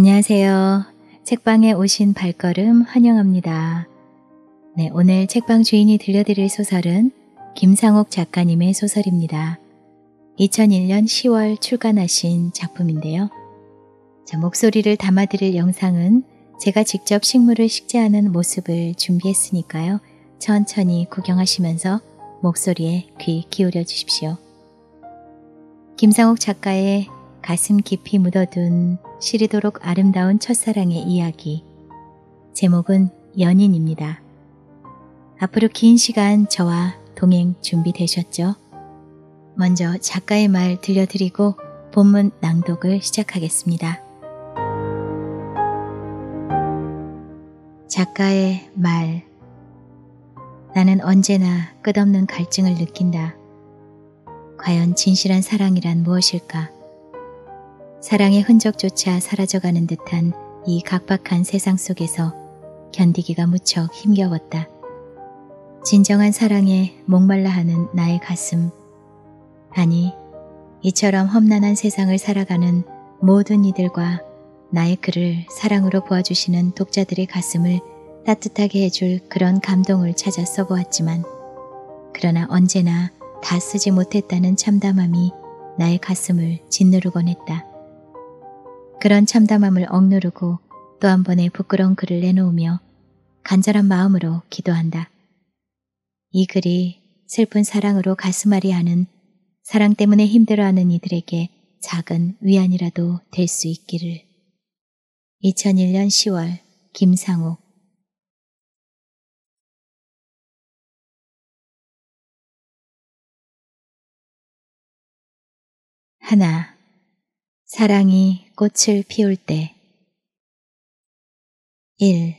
안녕하세요. 책방에 오신 발걸음 환영합니다. 네, 오늘 책방 주인이 들려드릴 소설은 김상옥 작가님의 소설입니다. 2001년 10월 출간하신 작품인데요. 자, 목소리를 담아드릴 영상은 제가 직접 식물을 식재하는 모습을 준비했으니까요. 천천히 구경하시면서 목소리에 귀 기울여 주십시오. 김상옥 작가의 가슴 깊이 묻어둔 시리도록 아름다운 첫사랑의 이야기. 제목은 연인입니다. 앞으로 긴 시간 저와 동행 준비되셨죠? 먼저 작가의 말 들려드리고 본문 낭독을 시작하겠습니다. 작가의 말 나는 언제나 끝없는 갈증을 느낀다. 과연 진실한 사랑이란 무엇일까? 사랑의 흔적조차 사라져가는 듯한 이 각박한 세상 속에서 견디기가 무척 힘겨웠다. 진정한 사랑에 목말라 하는 나의 가슴. 아니, 이처럼 험난한 세상을 살아가는 모든 이들과 나의 글을 사랑으로 보아주시는 독자들의 가슴을 따뜻하게 해줄 그런 감동을 찾아 써보았지만, 그러나 언제나 다 쓰지 못했다는 참담함이 나의 가슴을 짓누르곤 했다. 그런 참담함을 억누르고 또 한 번의 부끄러운 글을 내놓으며 간절한 마음으로 기도한다. 이 글이 슬픈 사랑으로 가슴앓이 하는 사랑 때문에 힘들어하는 이들에게 작은 위안이라도 될 수 있기를. 2001년 10월 김상욱 하나 사랑이 꽃을 피울 때 1.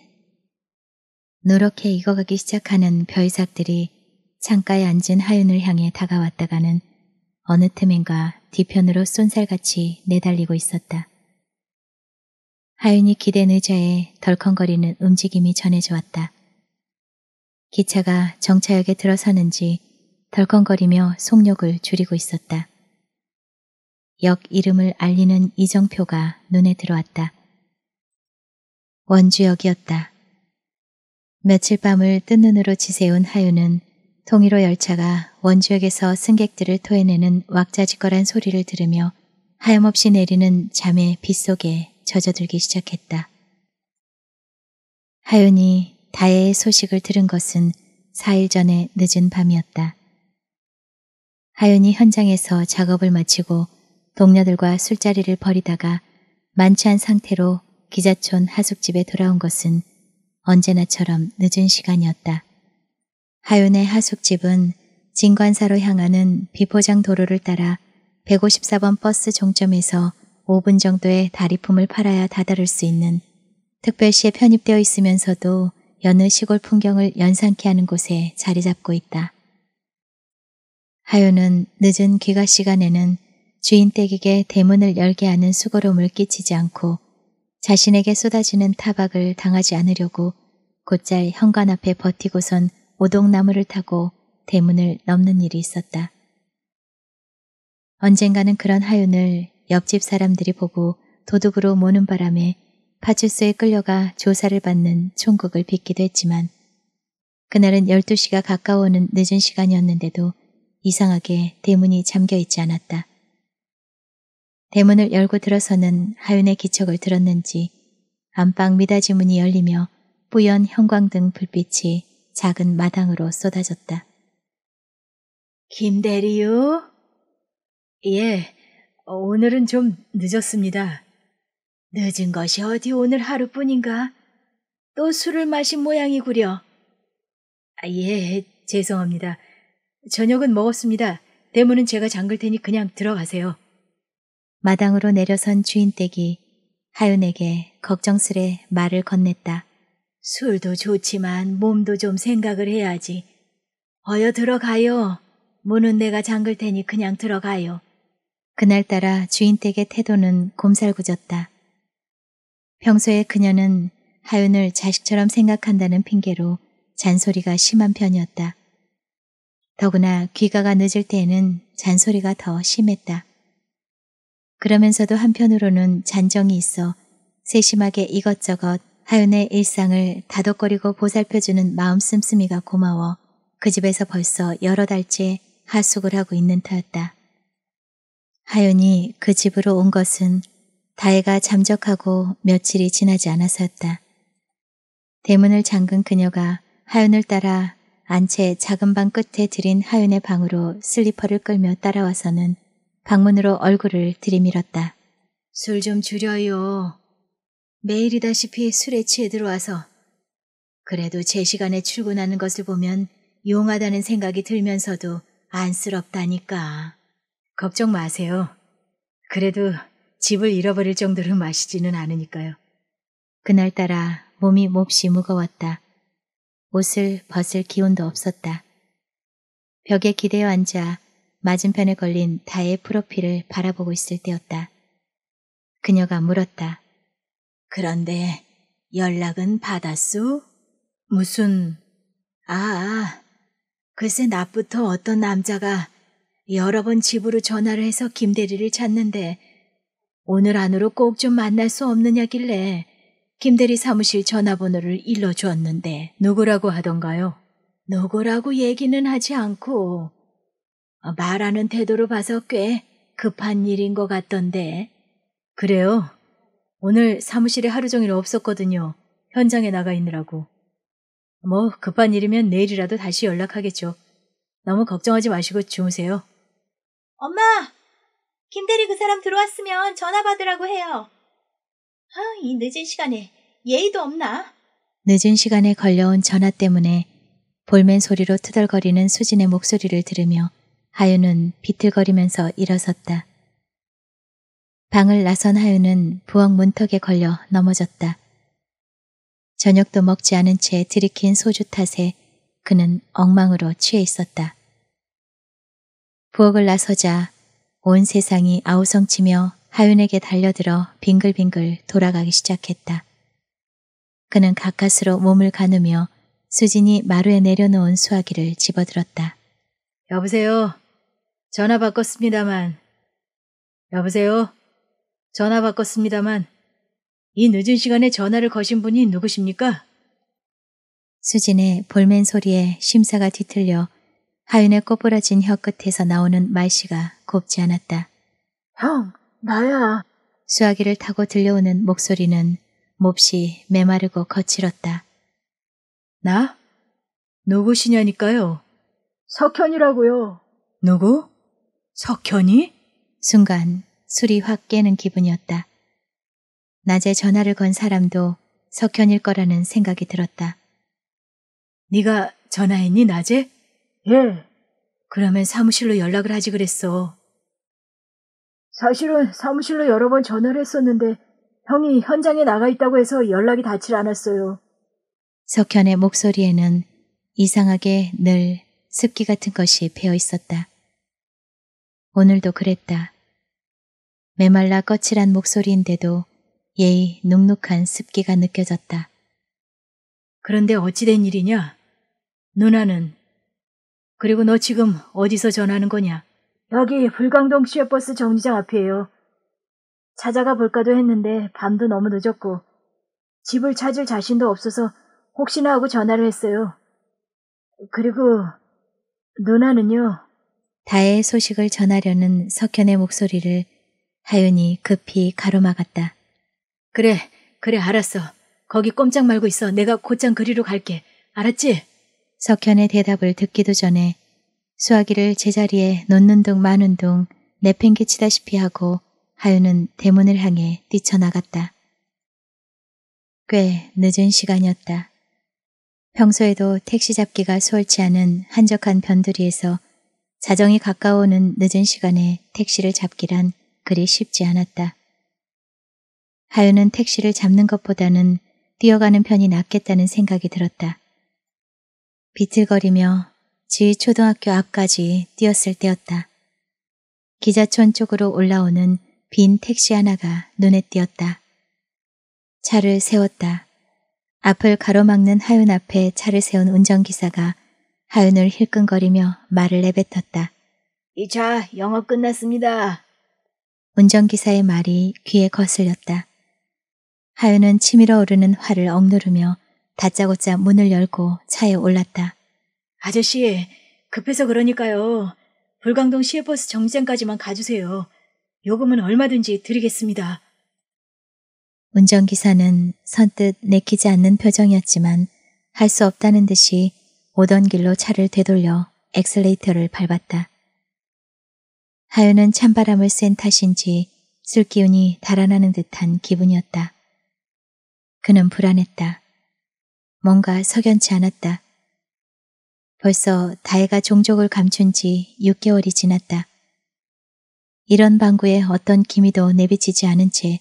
누렇게 익어가기 시작하는 별삭들이 창가에 앉은 하윤을 향해 다가왔다가는 어느 틈엔가 뒤편으로 쏜살같이 내달리고 있었다. 하윤이 기댄 의자에 덜컹거리는 움직임이 전해져 왔다. 기차가 정차역에 들어서는지 덜컹거리며 속력을 줄이고 있었다. 역 이름을 알리는 이정표가 눈에 들어왔다. 원주역이었다. 며칠 밤을 뜬 눈으로 지새운 하유는 통일호 열차가 원주역에서 승객들을 토해내는 왁자지껄한 소리를 들으며 하염없이 내리는 잠의 빗속에 젖어들기 시작했다. 하윤이 다혜의 소식을 들은 것은 4일 전에 늦은 밤이었다. 하윤이 현장에서 작업을 마치고 동료들과 술자리를 벌이다가 만취한 상태로 기자촌 하숙집에 돌아온 것은 언제나처럼 늦은 시간이었다. 하윤의 하숙집은 진관사로 향하는 비포장 도로를 따라 154번 버스 종점에서 5분 정도의 다리품을 팔아야 다다를 수 있는 특별시에 편입되어 있으면서도 여느 시골 풍경을 연상케 하는 곳에 자리 잡고 있다. 하윤은 늦은 귀가 시간에는 주인 댁에게 대문을 열게 하는 수고로움을 끼치지 않고 자신에게 쏟아지는 타박을 당하지 않으려고 곧잘 현관 앞에 버티고선 오동나무를 타고 대문을 넘는 일이 있었다. 언젠가는 그런 하윤을 옆집 사람들이 보고 도둑으로 모는 바람에 파출소에 끌려가 조사를 받는 총국을 빚기도 했지만 그날은 12시가 가까워오는 늦은 시간이었는데도 이상하게 대문이 잠겨 있지 않았다. 대문을 열고 들어서는 하윤의 기척을 들었는지 안방 미닫이 문이 열리며 뿌연 형광등 불빛이 작은 마당으로 쏟아졌다. 김대리요? 예, 오늘은 좀 늦었습니다. 늦은 것이 어디 오늘 하루뿐인가? 또 술을 마신 모양이구려. 아, 예, 죄송합니다. 저녁은 먹었습니다. 대문은 제가 잠글 테니 그냥 들어가세요. 마당으로 내려선 주인댁이 하윤에게 걱정스레 말을 건넸다. 술도 좋지만 몸도 좀 생각을 해야지. 어여 들어가요. 문은 내가 잠글 테니 그냥 들어가요. 그날따라 주인댁의 태도는 곰살구졌다. 평소에 그녀는 하윤을 자식처럼 생각한다는 핑계로 잔소리가 심한 편이었다. 더구나 귀가가 늦을 때에는 잔소리가 더 심했다. 그러면서도 한편으로는 잔정이 있어 세심하게 이것저것 하윤의 일상을 다독거리고 보살펴주는 마음 씀씀이가 고마워 그 집에서 벌써 여러 달째 하숙을 하고 있는 터였다. 하윤이 그 집으로 온 것은 다혜가 잠적하고 며칠이 지나지 않아서였다. 대문을 잠근 그녀가 하윤을 따라 안채 작은 방 끝에 들인 하윤의 방으로 슬리퍼를 끌며 따라와서는 방문으로 얼굴을 들이밀었다. 술 좀 줄여요. 매일이다시피 술에 취해 들어와서 그래도 제 시간에 출근하는 것을 보면 용하다는 생각이 들면서도 안쓰럽다니까. 걱정 마세요. 그래도 집을 잃어버릴 정도로 마시지는 않으니까요. 그날따라 몸이 몹시 무거웠다. 옷을 벗을 기운도 없었다. 벽에 기대어 앉아 맞은편에 걸린 다의 프로필을 바라보고 있을 때였다. 그녀가 물었다. 그런데 연락은 받았소? 무슨... 아, 아, 글쎄 낮부터 어떤 남자가 여러 번 집으로 전화를 해서 김대리를 찾는데 오늘 안으로 꼭 좀 만날 수 없느냐길래 김대리 사무실 전화번호를 일러주었는데 누구라고 하던가요? 누구라고 얘기는 하지 않고 말하는 태도로 봐서 꽤 급한 일인 것 같던데. 그래요? 오늘 사무실에 하루 종일 없었거든요. 현장에 나가 있느라고. 뭐 급한 일이면 내일이라도 다시 연락하겠죠. 너무 걱정하지 마시고 주무세요. 엄마! 김대리 그 사람 들어왔으면 전화 받으라고 해요. 아, 이 늦은 시간에 예의도 없나? 늦은 시간에 걸려온 전화 때문에 볼멘 소리로 투덜거리는 수진의 목소리를 들으며 하윤은 비틀거리면서 일어섰다. 방을 나선 하윤은 부엌 문턱에 걸려 넘어졌다. 저녁도 먹지 않은 채 들이킨 소주 탓에 그는 엉망으로 취해 있었다. 부엌을 나서자 온 세상이 아우성치며 하윤에게 달려들어 빙글빙글 돌아가기 시작했다. 그는 가까스로 몸을 가누며 수진이 마루에 내려놓은 수화기를 집어들었다. 여보세요. 전화 바꿨습니다만. 여보세요. 전화 바꿨습니다만 이 늦은 시간에 전화를 거신 분이 누구십니까? 수진의 볼멘 소리에 심사가 뒤틀려 하윤의 꼬부라진 혀 끝에서 나오는 말씨가 곱지 않았다. 형, 나야. 수화기를 타고 들려오는 목소리는 몹시 메마르고 거칠었다. 나? 누구시냐니까요? 석현이라고요. 누구? 석현이? 순간 술이 확 깨는 기분이었다. 낮에 전화를 건 사람도 석현일 거라는 생각이 들었다. 네가 전화했니 낮에? 예. 그러면 사무실로 연락을 하지 그랬어. 사실은 사무실로 여러 번 전화를 했었는데 형이 현장에 나가 있다고 해서 연락이 닿질 않았어요. 석현의 목소리에는 이상하게 늘 습기 같은 것이 배어 있었다. 오늘도 그랬다. 메말라 거칠한 목소리인데도 예의 눅눅한 습기가 느껴졌다. 그런데 어찌된 일이냐? 누나는? 그리고 너 지금 어디서 전하는 거냐? 여기 불광동 시외버스 정류장 앞이에요. 찾아가 볼까도 했는데 밤도 너무 늦었고 집을 찾을 자신도 없어서 혹시나 하고 전화를 했어요. 그리고 누나는요? 다의 소식을 전하려는 석현의 목소리를 하윤이 급히 가로막았다. 그래, 그래, 알았어. 거기 꼼짝 말고 있어. 내가 곧장 그리로 갈게. 알았지? 석현의 대답을 듣기도 전에 수화기를 제자리에 놓는 둥 마는 둥 내팽개치다시피 하고 하윤은 대문을 향해 뛰쳐나갔다. 꽤 늦은 시간이었다. 평소에도 택시 잡기가 수월치 않은 한적한 변두리에서 자정이 가까워오는 늦은 시간에 택시를 잡기란 그리 쉽지 않았다. 하윤은 택시를 잡는 것보다는 뛰어가는 편이 낫겠다는 생각이 들었다. 비틀거리며 지 초등학교 앞까지 뛰었을 때였다. 기자촌 쪽으로 올라오는 빈 택시 하나가 눈에 띄었다. 차를 세웠다. 앞을 가로막는 하윤 앞에 차를 세운 운전기사가 하윤을 힐끔거리며 말을 내뱉었다. 이 차 영업 끝났습니다. 운전기사의 말이 귀에 거슬렸다. 하윤은 치밀어 오르는 화를 억누르며 다짜고짜 문을 열고 차에 올랐다. 아저씨, 급해서 그러니까요. 불광동 시외버스 정류장까지만 가주세요. 요금은 얼마든지 드리겠습니다. 운전기사는 선뜻 내키지 않는 표정이었지만 할 수 없다는 듯이 오던 길로 차를 되돌려 엑셀레이터를 밟았다. 하윤은 찬바람을 쐰 탓인지 술기운이 달아나는 듯한 기분이었다. 그는 불안했다. 뭔가 석연치 않았다. 벌써 다혜가 종적을 감춘 지 6개월이 지났다. 일언반구의 어떤 기미도 내비치지 않은 채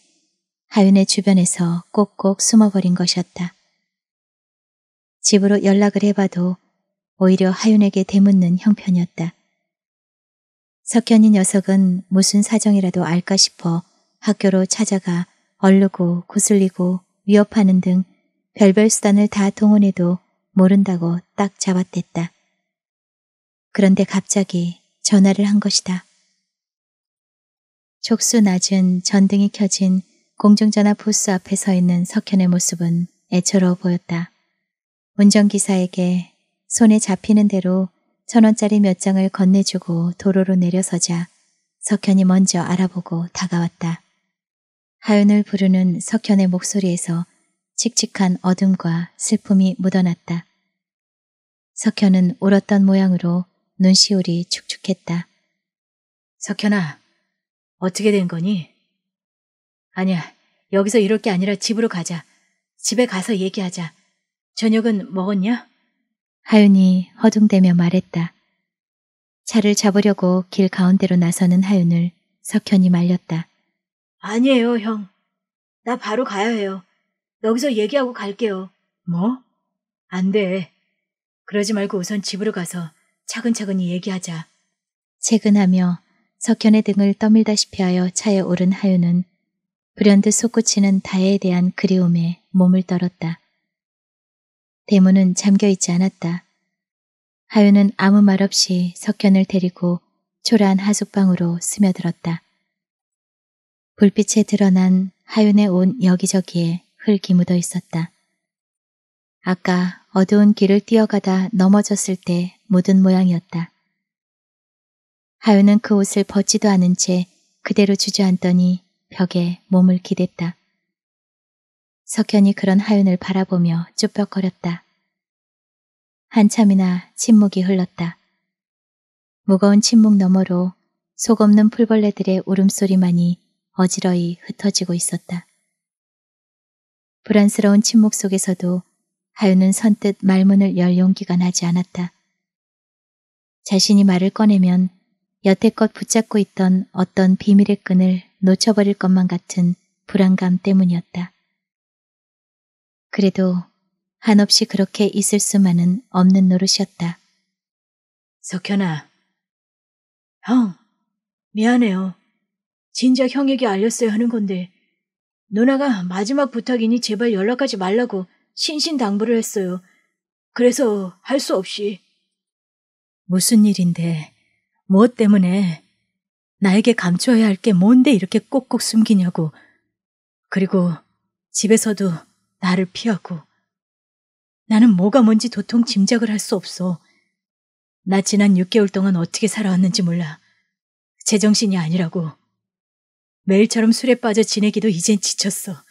하윤의 주변에서 꼭꼭 숨어버린 것이었다. 집으로 연락을 해봐도 오히려 하윤에게 대묻는 형편이었다. 석현이 녀석은 무슨 사정이라도 알까 싶어 학교로 찾아가 얼르고 구슬리고 위협하는 등 별별 수단을 다 동원해도 모른다고 딱 잡아댔다. 그런데 갑자기 전화를 한 것이다. 촉수 낮은 전등이 켜진 공중전화 부스 앞에 서 있는 석현의 모습은 애처로워 보였다. 운전기사에게 손에 잡히는 대로 천 원짜리 몇 장을 건네주고 도로로 내려서자 석현이 먼저 알아보고 다가왔다. 하윤을 부르는 석현의 목소리에서 칙칙한 어둠과 슬픔이 묻어났다. 석현은 울었던 모양으로 눈시울이 축축했다. 석현아, 어떻게 된 거니? 아니야, 여기서 이럴 게 아니라 집으로 가자. 집에 가서 얘기하자. 저녁은 먹었냐? 하윤이 허둥대며 말했다. 차를 잡으려고 길 가운데로 나서는 하윤을 석현이 말렸다. 아니에요, 형. 나 바로 가야 해요. 여기서 얘기하고 갈게요. 뭐? 안 돼. 그러지 말고 우선 집으로 가서 차근차근히 얘기하자. 채근하며 석현의 등을 떠밀다시피 하여 차에 오른 하윤은 불현듯 솟구치는 다혜에 대한 그리움에 몸을 떨었다. 대문은 잠겨 있지 않았다. 하윤은 아무 말 없이 석현을 데리고 초라한 하숙방으로 스며들었다. 불빛에 드러난 하윤의 옷 여기저기에 흙이 묻어 있었다. 아까 어두운 길을 뛰어가다 넘어졌을 때 묻은 모양이었다. 하윤은 그 옷을 벗지도 않은 채 그대로 주저앉더니 벽에 몸을 기댔다. 석현이 그런 하윤을 바라보며 쭈뼛거렸다. 한참이나 침묵이 흘렀다. 무거운 침묵 너머로 속 없는 풀벌레들의 울음소리만이 어지러이 흩어지고 있었다. 불안스러운 침묵 속에서도 하윤은 선뜻 말문을 열 용기가 나지 않았다. 자신이 말을 꺼내면 여태껏 붙잡고 있던 어떤 비밀의 끈을 놓쳐버릴 것만 같은 불안감 때문이었다. 그래도 한없이 그렇게 있을 수만은 없는 노릇이었다. 석현아. 형, 미안해요. 진작 형에게 알렸어야 하는 건데 누나가 마지막 부탁이니 제발 연락하지 말라고 신신당부를 했어요. 그래서 할 수 없이. 무슨 일인데, 뭐 때문에 나에게 감춰야 할 게 뭔데 이렇게 꼭꼭 숨기냐고. 그리고 집에서도 나를 피하고. 나는 뭐가 뭔지 도통 짐작을 할 수 없어. 나 지난 6개월 동안 어떻게 살아왔는지 몰라. 제정신이 아니라고. 매일처럼 술에 빠져 지내기도 이젠 지쳤어.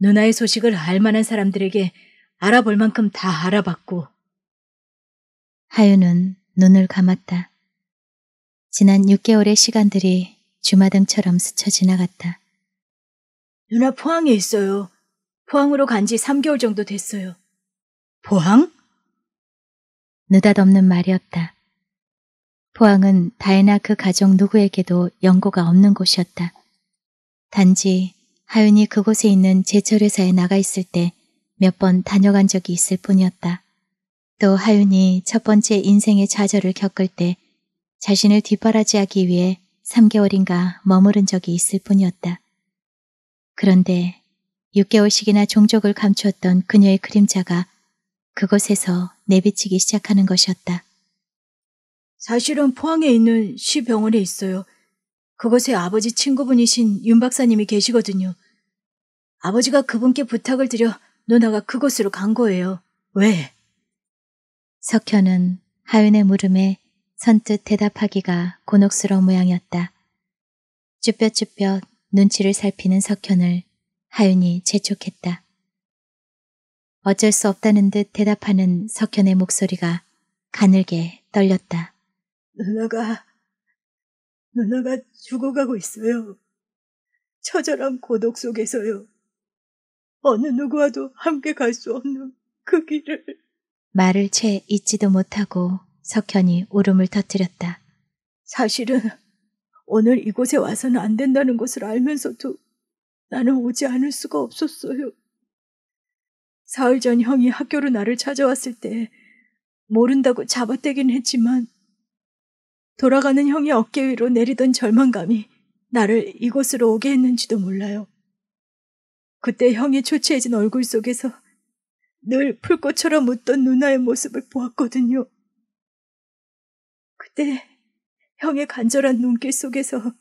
누나의 소식을 알만한 사람들에게 알아볼 만큼 다 알아봤고. 하윤은 눈을 감았다. 지난 6개월의 시간들이 주마등처럼 스쳐 지나갔다. 누나 포항에 있어요. 포항으로 간 지 3개월 정도 됐어요. 포항? 느닷없는 말이었다. 포항은 다혜나 그 가족 누구에게도 연고가 없는 곳이었다. 단지 하윤이 그곳에 있는 제철회사에 나가 있을 때 몇 번 다녀간 적이 있을 뿐이었다. 또 하윤이 첫 번째 인생의 좌절을 겪을 때 자신을 뒷바라지하기 위해 3개월인가 머무른 적이 있을 뿐이었다. 그런데 6개월씩이나 종족을 감추었던 그녀의 그림자가 그곳에서 내비치기 시작하는 것이었다. 사실은 포항에 있는 시병원에 있어요. 그곳에 아버지 친구분이신 윤 박사님이 계시거든요. 아버지가 그분께 부탁을 드려 누나가 그곳으로 간 거예요. 왜? 석현은 하윤의 물음에 선뜻 대답하기가 곤혹스러운 모양이었다. 쭈뼛쭈뼛 눈치를 살피는 석현을 하윤이 재촉했다. 어쩔 수 없다는 듯 대답하는 석현의 목소리가 가늘게 떨렸다. 누나가, 누나가 죽어가고 있어요. 처절한 고독 속에서요. 어느 누구와도 함께 갈 수 없는 그 길을. 말을 채 잊지도 못하고 석현이 울음을 터뜨렸다. 사실은 오늘 이곳에 와서는 안 된다는 것을 알면서도 나는 오지 않을 수가 없었어요. 사흘 전 형이 학교로 나를 찾아왔을 때 모른다고 잡아떼긴 했지만 돌아가는 형의 어깨 위로 내리던 절망감이 나를 이곳으로 오게 했는지도 몰라요. 그때 형이 초췌해진 얼굴 속에서 늘 풀꽃처럼 웃던 누나의 모습을 보았거든요. 그때 형의 간절한 눈길 속에서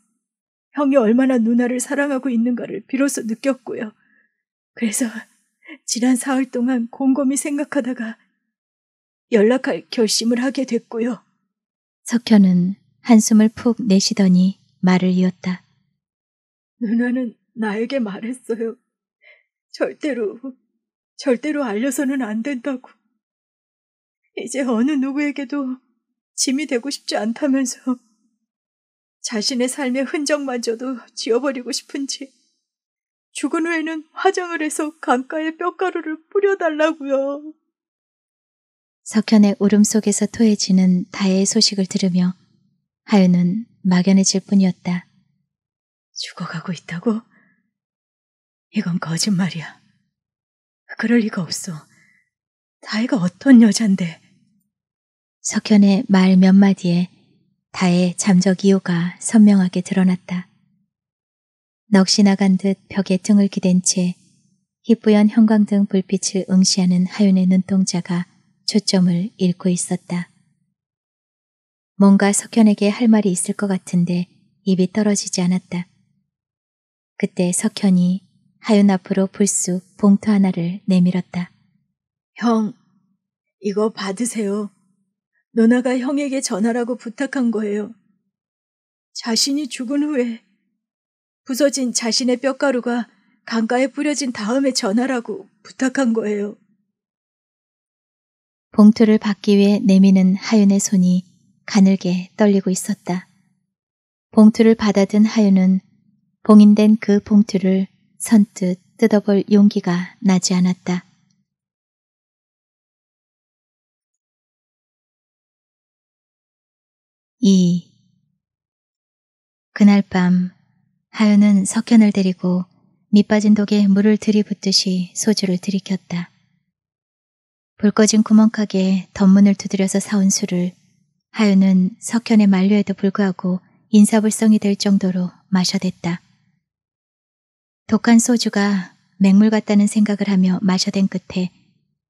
형이 얼마나 누나를 사랑하고 있는가를 비로소 느꼈고요. 그래서 지난 사흘 동안 곰곰이 생각하다가 연락할 결심을 하게 됐고요. 석현은 한숨을 푹 내쉬더니 말을 이었다. 누나는 나에게 말했어요. 절대로, 절대로 알려서는 안 된다고. 이제 어느 누구에게도 짐이 되고 싶지 않다면서 자신의 삶의 흔적마저도 지워버리고 싶은지 죽은 후에는 화장을 해서 강가에 뼈가루를 뿌려달라고요. 석현의 울음 속에서 토해지는 다혜의 소식을 들으며 하윤은 막연해질 뿐이었다. 죽어가고 있다고? 이건 거짓말이야. 그럴 리가 없어. 다혜가 어떤 여잔데. 석현의 말 몇 마디에 다의 잠적 이유가 선명하게 드러났다. 넋이 나간 듯 벽에 등을 기댄 채 희뿌연 형광등 불빛을 응시하는 하윤의 눈동자가 초점을 잃고 있었다. 뭔가 석현에게 할 말이 있을 것 같은데 입이 떨어지지 않았다. 그때 석현이 하윤 앞으로 불쑥 봉투 하나를 내밀었다. 형, 이거 받으세요. 누나가 형에게 전하라고 부탁한 거예요. 자신이 죽은 후에 부서진 자신의 뼈가루가 강가에 뿌려진 다음에 전하라고 부탁한 거예요. 봉투를 받기 위해 내미는 하윤의 손이 가늘게 떨리고 있었다. 봉투를 받아든 하윤은 봉인된 그 봉투를 선뜻 뜯어볼 용기가 나지 않았다. 이 그날 밤 하윤은 석현을 데리고 밑빠진 독에 물을 들이붓듯이 소주를 들이켰다. 불 꺼진 구멍가게에 덧문을 두드려서 사온 술을 하윤은 석현의 만류에도 불구하고 인사불성이 될 정도로 마셔댔다. 독한 소주가 맹물 같다는 생각을 하며 마셔댄 끝에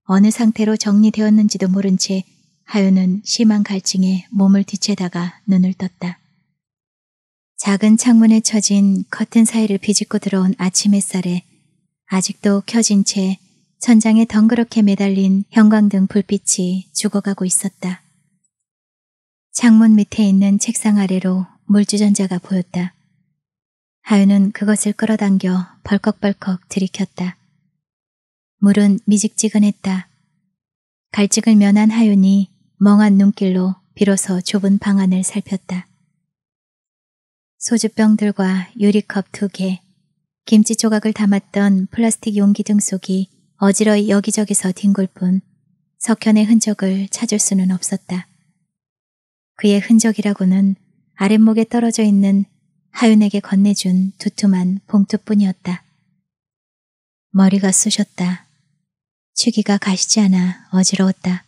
어느 상태로 정리되었는지도 모른 채 하윤은 심한 갈증에 몸을 뒤채다가 눈을 떴다. 작은 창문에 쳐진 커튼 사이를 비집고 들어온 아침 햇살에 아직도 켜진 채 천장에 덩그렇게 매달린 형광등 불빛이 죽어가고 있었다. 창문 밑에 있는 책상 아래로 물주전자가 보였다. 하윤은 그것을 끌어당겨 벌컥벌컥 들이켰다. 물은 미직지근했다. 갈증을 면한 하윤이 멍한 눈길로 비로소 좁은 방 안을 살폈다. 소주병들과 유리컵 두 개, 김치 조각을 담았던 플라스틱 용기 등 속이 어지러이 여기저기서 뒹굴 뿐 석현의 흔적을 찾을 수는 없었다. 그의 흔적이라고는 아랫목에 떨어져 있는 하윤에게 건네준 두툼한 봉투뿐이었다. 머리가 쑤셨다. 취기가 가시지 않아 어지러웠다.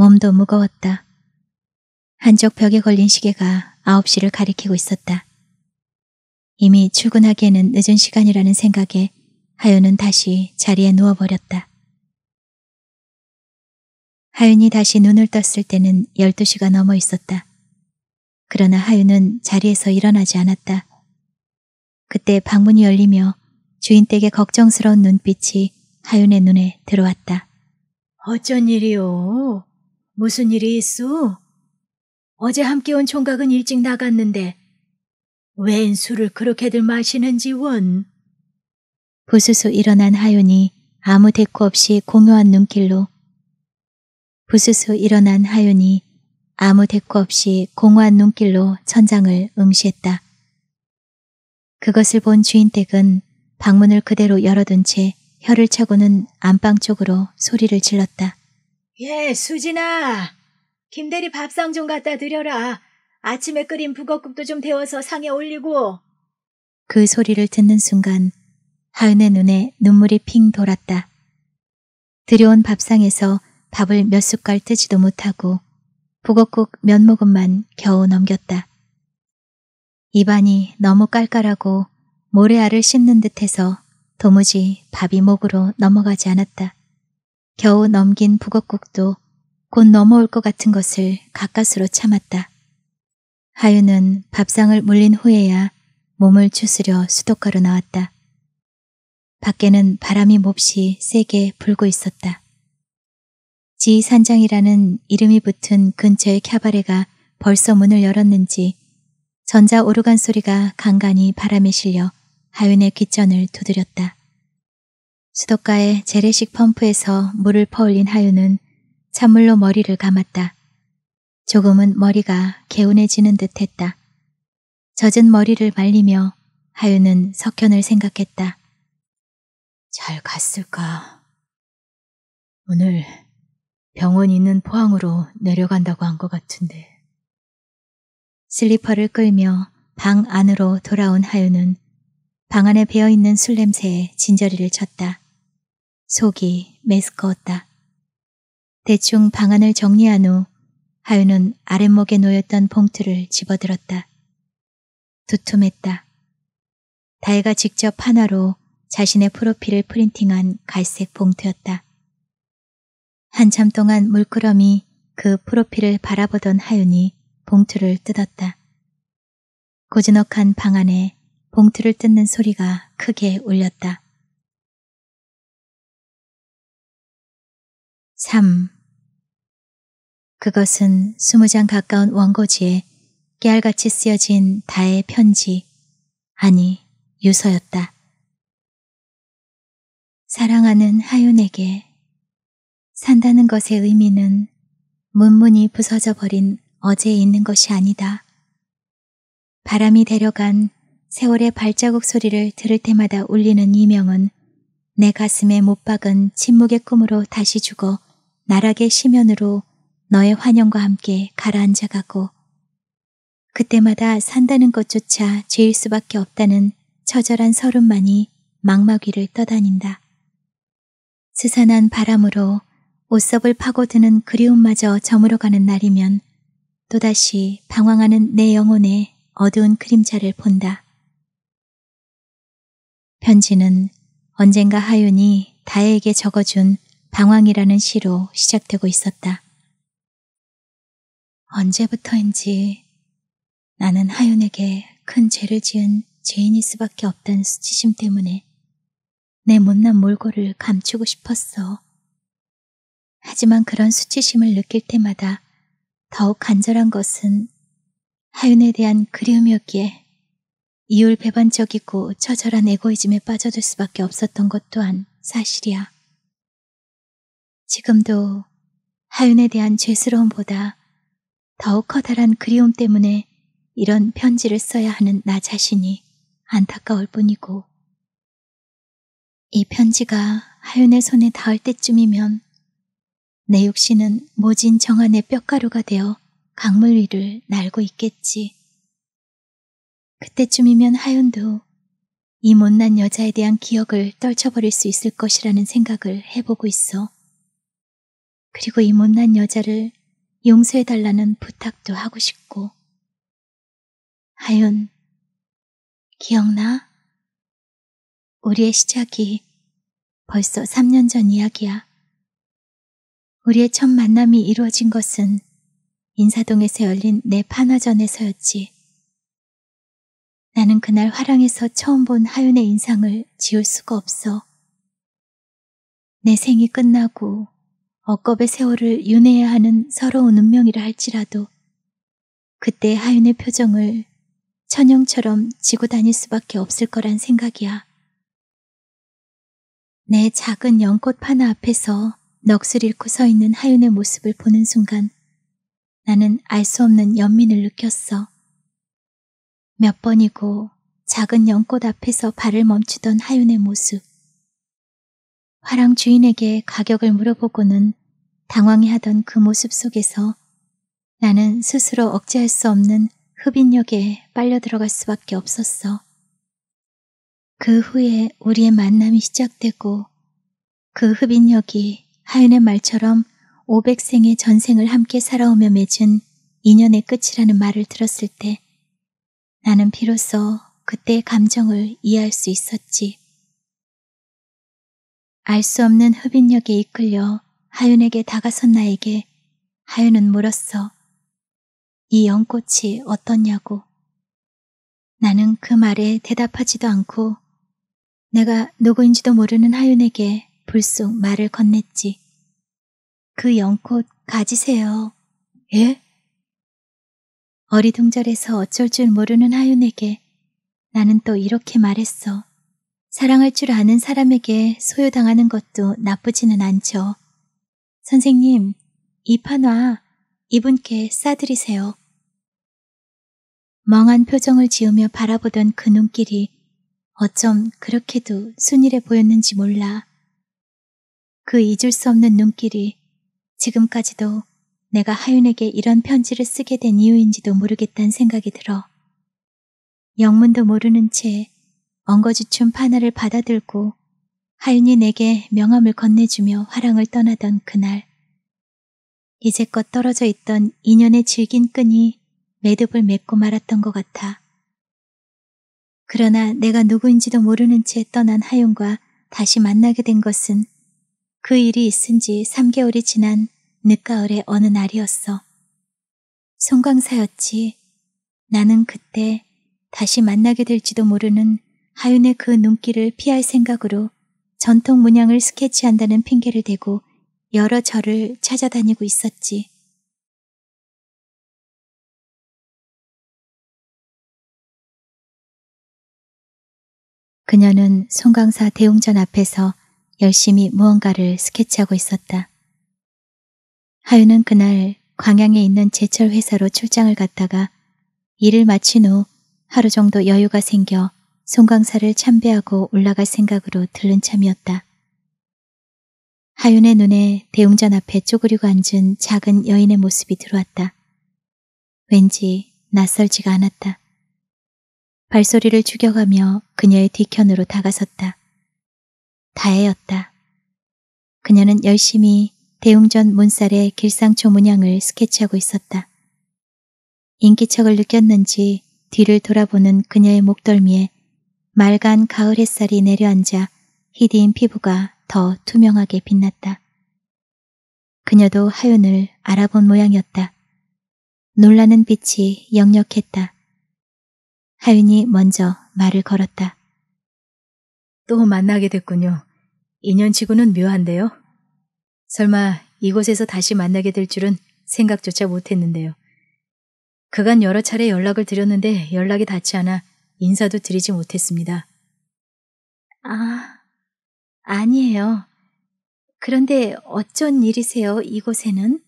몸도 무거웠다. 한쪽 벽에 걸린 시계가 9시를 가리키고 있었다. 이미 출근하기에는 늦은 시간이라는 생각에 하윤은 다시 자리에 누워버렸다. 하윤이 다시 눈을 떴을 때는 12시가 넘어 있었다. 그러나 하윤은 자리에서 일어나지 않았다. 그때 방문이 열리며 주인 댁의 걱정스러운 눈빛이 하윤의 눈에 들어왔다. 어쩐 일이오? 무슨 일이 있어? 어제 함께 온 총각은 일찍 나갔는데 웬 술을 그렇게들 마시는지 원. 부스스 일어난 하윤이 아무 대꾸 없이 공허한 눈길로 부스스 일어난 하윤이 아무 대꾸 없이 공허한 눈길로 천장을 응시했다. 그것을 본 주인 댁은 방문을 그대로 열어둔 채 혀를 차고는 안방 쪽으로 소리를 질렀다. 예, 수진아. 김대리 밥상 좀 갖다 드려라. 아침에 끓인 북어국도 좀 데워서 상에 올리고. 그 소리를 듣는 순간 하은의 눈에 눈물이 핑 돌았다. 들여온 밥상에서 밥을 몇 숟갈 뜨지도 못하고 북어국 몇 모금만 겨우 넘겼다. 입안이 너무 깔깔하고 모래알을 씹는 듯해서 도무지 밥이 목으로 넘어가지 않았다. 겨우 넘긴 북어국도 곧 넘어올 것 같은 것을 가까스로 참았다. 하윤은 밥상을 물린 후에야 몸을 추스려 수도가로 나왔다. 밖에는 바람이 몹시 세게 불고 있었다. 지산장이라는 이름이 붙은 근처의 캬바레가 벌써 문을 열었는지 전자 오르간 소리가 간간히 바람에 실려 하윤의 귓전을 두드렸다. 수도가의 재래식 펌프에서 물을 퍼올린 하윤은 찬물로 머리를 감았다. 조금은 머리가 개운해지는 듯 했다. 젖은 머리를 말리며 하윤은 석현을 생각했다. 잘 갔을까? 오늘 병원 있는 포항으로 내려간다고 한 것 같은데. 슬리퍼를 끌며 방 안으로 돌아온 하윤은 방 안에 배어있는 술 냄새에 진저리를 쳤다. 속이 메스꺼웠다. 대충 방 안을 정리한 후 하윤은 아랫목에 놓였던 봉투를 집어들었다. 두툼했다. 다혜가 직접 하나로 자신의 프로필을 프린팅한 갈색 봉투였다. 한참 동안 물끄러미 그 프로필을 바라보던 하윤이 봉투를 뜯었다. 고즈넉한 방 안에 봉투를 뜯는 소리가 크게 울렸다. 3. 그것은 스무 장 가까운 원고지에 깨알같이 쓰여진 다의 편지, 아니 유서였다. 사랑하는 하윤에게 산다는 것의 의미는 문문이 부서져 버린 어제에 있는 것이 아니다. 바람이 데려간 세월의 발자국 소리를 들을 때마다 울리는 이명은 내 가슴에 못 박은 침묵의 꿈으로 다시 죽어 나락의 시면으로 너의 환영과 함께 가라앉아 가고 그때마다 산다는 것조차 죄일 수밖에 없다는 처절한 서름만이 망막 위를 떠다닌다. 스산한 바람으로 옷섭을 파고드는 그리움마저 저물어가는 날이면 또다시 방황하는 내 영혼의 어두운 그림자를 본다. 편지는 언젠가 하윤이 다혜에게 적어준 방황이라는 시로 시작되고 있었다. 언제부터인지 나는 하윤에게 큰 죄를 지은 죄인일 수밖에 없다는 수치심 때문에 내 못난 몰골을 감추고 싶었어. 하지만 그런 수치심을 느낄 때마다 더욱 간절한 것은 하윤에 대한 그리움이었기에 이율배반적이고 처절한 에고이즘에 빠져들 수밖에 없었던 것 또한 사실이야. 지금도 하윤에 대한 죄스러움보다 더욱 커다란 그리움 때문에 이런 편지를 써야 하는 나 자신이 안타까울 뿐이고 이 편지가 하윤의 손에 닿을 때쯤이면 내 육신은 모진 정한의 뼈가루가 되어 강물 위를 날고 있겠지. 그때쯤이면 하윤도 이 못난 여자에 대한 기억을 떨쳐버릴 수 있을 것이라는 생각을 해보고 있어. 그리고 이 못난 여자를 용서해달라는 부탁도 하고 싶고. 하윤, 기억나? 우리의 시작이 벌써 3년 전 이야기야. 우리의 첫 만남이 이루어진 것은 인사동에서 열린 내 판화전에서였지. 나는 그날 화랑에서 처음 본 하윤의 인상을 지울 수가 없어. 내 생이 끝나고 억겁의 세월을 윤회해야 하는 서러운 운명이라 할지라도 그때 하윤의 표정을 천영처럼 지고 다닐 수밖에 없을 거란 생각이야. 내 작은 연꽃 하나 앞에서 넋을 잃고 서 있는 하윤의 모습을 보는 순간 나는 알 수 없는 연민을 느꼈어. 몇 번이고 작은 연꽃 앞에서 발을 멈추던 하윤의 모습. 화랑 주인에게 가격을 물어보고는 당황해하던 그 모습 속에서 나는 스스로 억제할 수 없는 흡인력에 빨려 들어갈 수밖에 없었어. 그 후에 우리의 만남이 시작되고 그 흡인력이 하윤의 말처럼 500생의 전생을 함께 살아오며 맺은 인연의 끝이라는 말을 들었을 때 나는 비로소 그때의 감정을 이해할 수 있었지. 알 수 없는 흡인력에 이끌려 하윤에게 다가선 나에게 하윤은 물었어. 이 연꽃이 어떻냐고. 나는 그 말에 대답하지도 않고 내가 누구인지도 모르는 하윤에게 불쑥 말을 건넸지. 그 연꽃 가지세요. 예? 어리둥절해서 어쩔 줄 모르는 하윤에게 나는 또 이렇게 말했어. 사랑할 줄 아는 사람에게 소유당하는 것도 나쁘지는 않죠. 선생님, 이 판화 이분께 싸드리세요. 멍한 표정을 지으며 바라보던 그 눈길이 어쩜 그렇게도 순일해 보였는지 몰라. 그 잊을 수 없는 눈길이 지금까지도 내가 하윤에게 이런 편지를 쓰게 된 이유인지도 모르겠다는 생각이 들어. 영문도 모르는 채 엉거주춤 파나를 받아들고 하윤이 내게 명함을 건네주며 화랑을 떠나던 그날. 이제껏 떨어져 있던 인연의 질긴 끈이 매듭을 맺고 말았던 것 같아. 그러나 내가 누구인지도 모르는 채 떠난 하윤과 다시 만나게 된 것은 그 일이 있은 지 3개월이 지난 늦가을의 어느 날이었어. 송광사였지. 나는 그때 다시 만나게 될지도 모르는 하윤의 그 눈길을 피할 생각으로 전통 문양을 스케치한다는 핑계를 대고 여러 절을 찾아다니고 있었지. 그녀는 송강사 대웅전 앞에서 열심히 무언가를 스케치하고 있었다. 하윤은 그날 광양에 있는 제철 회사로 출장을 갔다가 일을 마친 후 하루 정도 여유가 생겨 송광사를 참배하고 올라갈 생각으로 들른 참이었다. 하윤의 눈에 대웅전 앞에 쪼그리고 앉은 작은 여인의 모습이 들어왔다. 왠지 낯설지가 않았다. 발소리를 죽여가며 그녀의 뒤편으로 다가섰다. 다혜였다. 그녀는 열심히 대웅전 문살의 길상초 문양을 스케치하고 있었다. 인기척을 느꼈는지 뒤를 돌아보는 그녀의 목덜미에 맑은 가을 햇살이 내려앉아 희디인 피부가 더 투명하게 빛났다. 그녀도 하윤을 알아본 모양이었다. 놀라는 빛이 역력했다. 하윤이 먼저 말을 걸었다. 또 만나게 됐군요. 인연치고는 묘한데요. 설마 이곳에서 다시 만나게 될 줄은 생각조차 못했는데요. 그간 여러 차례 연락을 드렸는데 연락이 닿지 않아 인사도 드리지 못했습니다. 아, 아니에요. 그런데 어쩐 일이세요, 이곳에는?